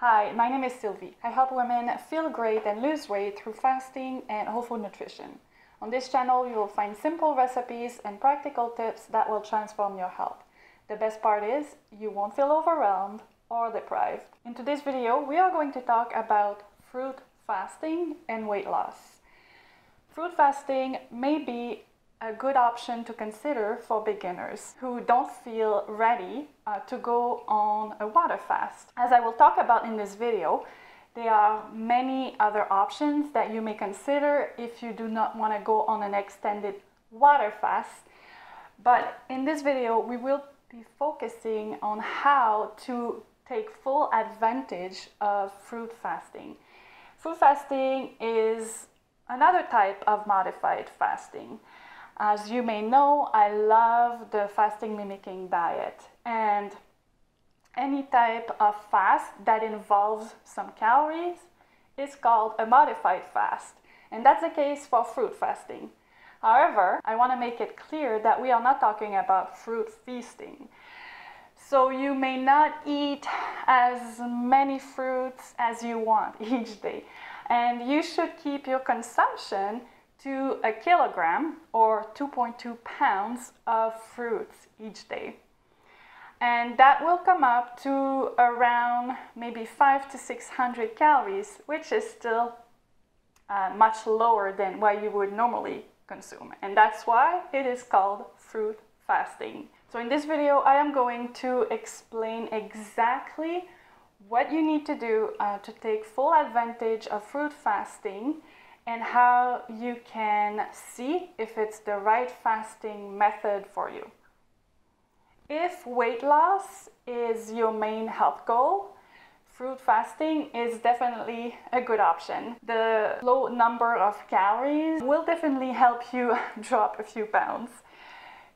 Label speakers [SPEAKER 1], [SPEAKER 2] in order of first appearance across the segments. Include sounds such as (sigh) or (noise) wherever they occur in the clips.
[SPEAKER 1] Hi, my name is Sylvie. I help women feel great and lose weight through fasting and whole food nutrition. On this channel, you will find simple recipes and practical tips that will transform your health. The best part is, you won't feel overwhelmed or deprived. In today's video, we are going to talk about fruit fasting and weight loss. Fruit fasting may be a good option to consider for beginners who don't feel ready uh, to go on a water fast. As I will talk about in this video, there are many other options that you may consider if you do not want to go on an extended water fast. But in this video, we will be focusing on how to take full advantage of fruit fasting. Fruit fasting is another type of modified fasting. As you may know, I love the fasting mimicking diet and any type of fast that involves some calories is called a modified fast. And that's the case for fruit fasting. However, I want to make it clear that we are not talking about fruit feasting. So you may not eat as many fruits as you want (laughs) each day. And you should keep your consumption to a kilogram or 2.2 pounds of fruits each day. And that will come up to around maybe 5 to 600 calories, which is still uh, much lower than what you would normally consume. And that's why it is called fruit fasting. So in this video, I am going to explain exactly what you need to do uh, to take full advantage of fruit fasting and how you can see if it's the right fasting method for you. If weight loss is your main health goal, fruit fasting is definitely a good option. The low number of calories will definitely help you (laughs) drop a few pounds.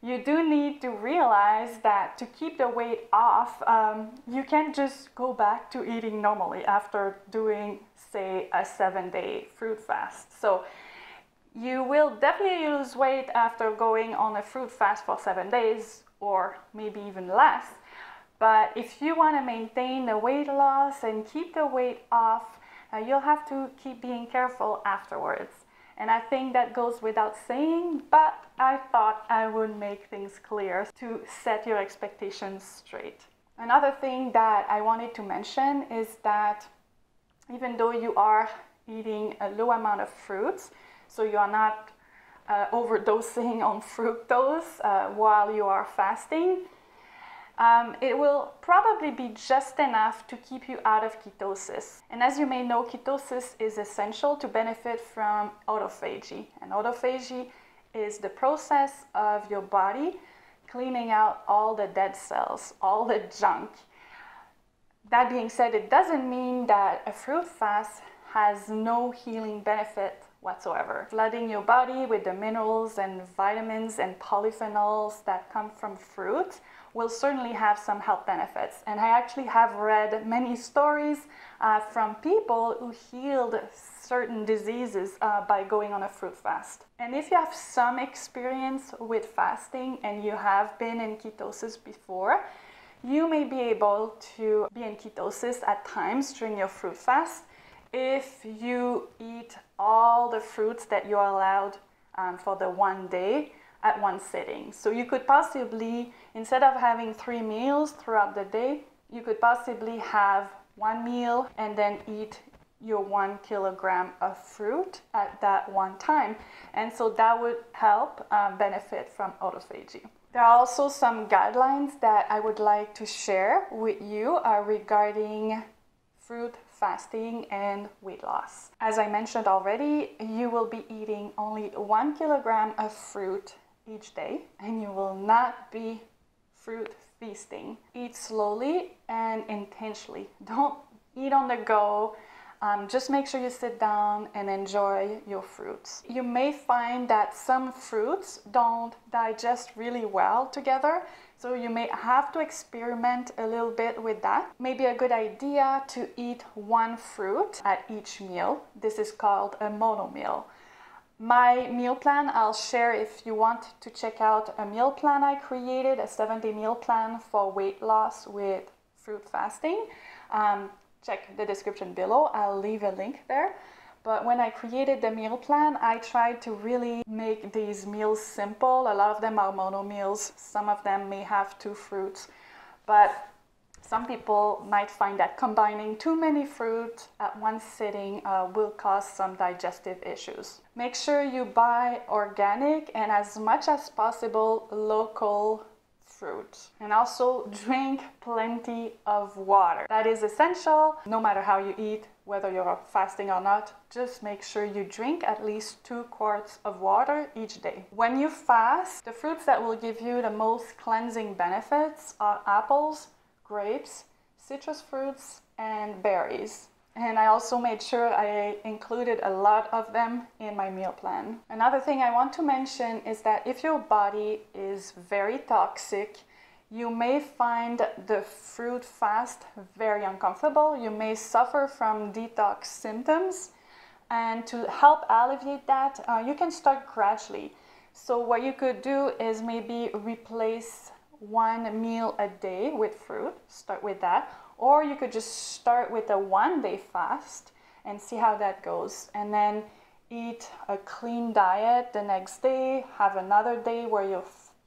[SPEAKER 1] You do need to realize that to keep the weight off, um, you can't just go back to eating normally after doing say, a seven day fruit fast. So you will definitely lose weight after going on a fruit fast for seven days or maybe even less. But if you want to maintain the weight loss and keep the weight off, uh, you'll have to keep being careful afterwards. And I think that goes without saying, but I thought I would make things clear to set your expectations straight. Another thing that I wanted to mention is that even though you are eating a low amount of fruits, so you are not uh, overdosing (laughs) on fructose uh, while you are fasting, um, it will probably be just enough to keep you out of ketosis. And as you may know, ketosis is essential to benefit from autophagy. And autophagy is the process of your body cleaning out all the dead cells, all the junk that being said, it doesn't mean that a fruit fast has no healing benefit whatsoever. Flooding your body with the minerals and vitamins and polyphenols that come from fruit will certainly have some health benefits. And I actually have read many stories uh, from people who healed certain diseases uh, by going on a fruit fast. And if you have some experience with fasting and you have been in ketosis before, you may be able to be in ketosis at times during your fruit fast if you eat all the fruits that you're allowed um, for the one day at one sitting. So you could possibly, instead of having three meals throughout the day, you could possibly have one meal and then eat your one kilogram of fruit at that one time. And so that would help um, benefit from autophagy. There are also some guidelines that I would like to share with you uh, regarding fruit fasting and weight loss. As I mentioned already, you will be eating only one kilogram of fruit each day and you will not be fruit feasting. Eat slowly and intentionally. Don't eat on the go um, just make sure you sit down and enjoy your fruits. You may find that some fruits don't digest really well together, so you may have to experiment a little bit with that. Maybe a good idea to eat one fruit at each meal. This is called a mono meal. My meal plan, I'll share if you want to check out a meal plan I created, a seven day meal plan for weight loss with fruit fasting. Um, check the description below. I'll leave a link there. But when I created the meal plan, I tried to really make these meals simple. A lot of them are mono meals. Some of them may have two fruits. But some people might find that combining too many fruit at one sitting uh, will cause some digestive issues. Make sure you buy organic and as much as possible local fruit. And also drink plenty of water. That is essential no matter how you eat, whether you're fasting or not. Just make sure you drink at least two quarts of water each day. When you fast, the fruits that will give you the most cleansing benefits are apples, grapes, citrus fruits, and berries. And I also made sure I included a lot of them in my meal plan. Another thing I want to mention is that if your body is very toxic, you may find the fruit fast very uncomfortable. You may suffer from detox symptoms. And to help alleviate that, uh, you can start gradually. So, what you could do is maybe replace one meal a day with fruit, start with that. Or you could just start with a one day fast and see how that goes. And then eat a clean diet the next day, have another day where you're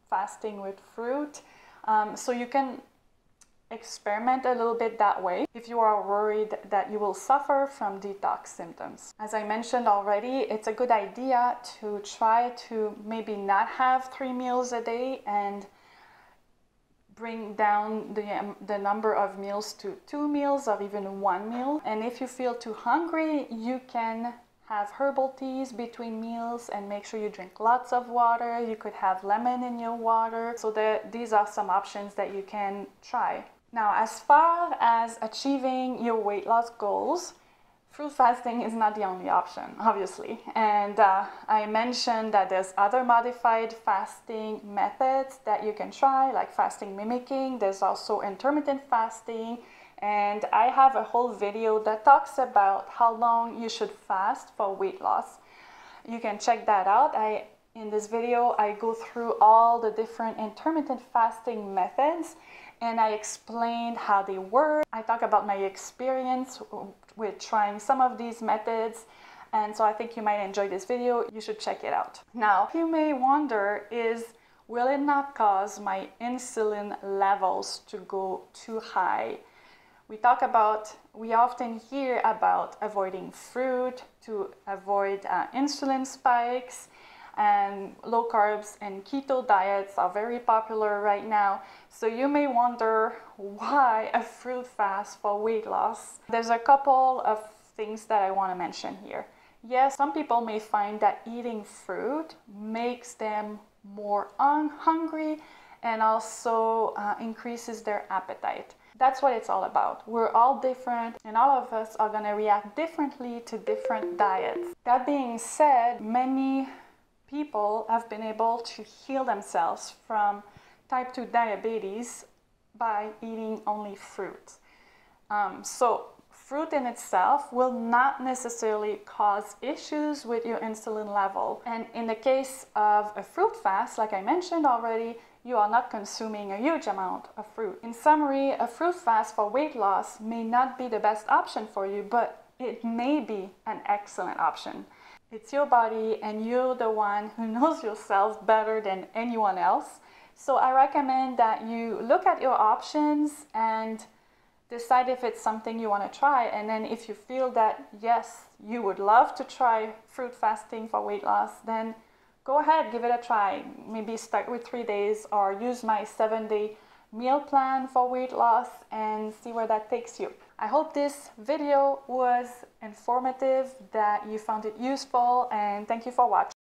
[SPEAKER 1] fasting with fruit. Um, so you can experiment a little bit that way if you are worried that you will suffer from detox symptoms. As I mentioned already, it's a good idea to try to maybe not have three meals a day and bring down the, um, the number of meals to two meals or even one meal. And if you feel too hungry, you can have herbal teas between meals and make sure you drink lots of water. You could have lemon in your water. So the, these are some options that you can try. Now, as far as achieving your weight loss goals, Fruit fasting is not the only option, obviously. And uh, I mentioned that there's other modified fasting methods that you can try, like fasting mimicking. There's also intermittent fasting. And I have a whole video that talks about how long you should fast for weight loss. You can check that out. I in this video, I go through all the different intermittent fasting methods and I explained how they work. I talk about my experience with trying some of these methods and so I think you might enjoy this video. You should check it out. Now, you may wonder is will it not cause my insulin levels to go too high? We talk about, we often hear about avoiding fruit to avoid uh, insulin spikes and low carbs and keto diets are very popular right now. So you may wonder why a fruit fast for weight loss. There's a couple of things that I want to mention here. Yes, some people may find that eating fruit makes them more hungry and also uh, increases their appetite. That's what it's all about. We're all different, and all of us are going to react differently to different diets. That being said, many people have been able to heal themselves from type 2 diabetes by eating only fruit. Um, so, fruit in itself will not necessarily cause issues with your insulin level. And in the case of a fruit fast, like I mentioned already, you are not consuming a huge amount of fruit. In summary, a fruit fast for weight loss may not be the best option for you, but it may be an excellent option. It's your body, and you're the one who (laughs) knows yourself better than anyone else. So I recommend that you look at your options and decide if it's something you want to try. And then if you feel that, yes, you would love to try fruit fasting for weight loss, then go ahead, give it a try. Maybe start with three days or use my seven day meal plan for weight loss and see where that takes you. I hope this video was informative, that you found it useful, and thank you for watching.